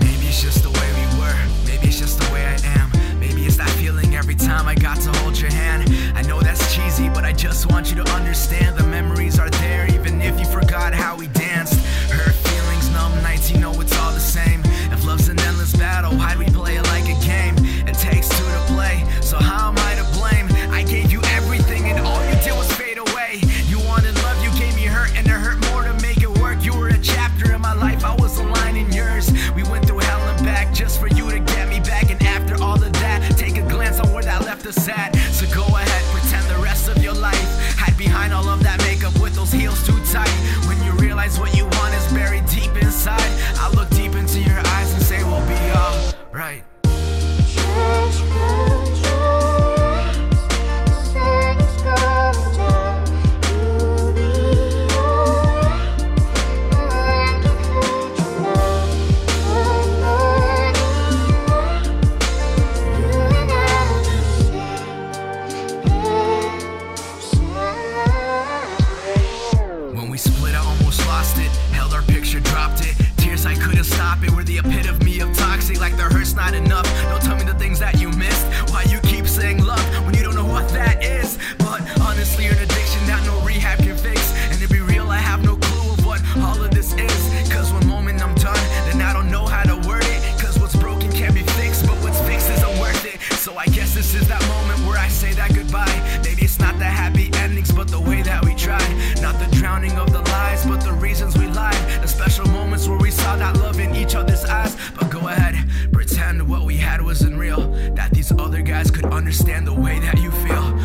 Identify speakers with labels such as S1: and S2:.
S1: Maybe it's just the way we were. Maybe it's just the way I am. Maybe it's that feeling every lost it. Held our picture, dropped it. Tears, I couldn't stop it. Were the epitome of toxic, like the hurt's not enough. Don't tell me the things that you missed. Each other's eyes. But go ahead, pretend what we had wasn't real. That these other guys could understand the way that you feel.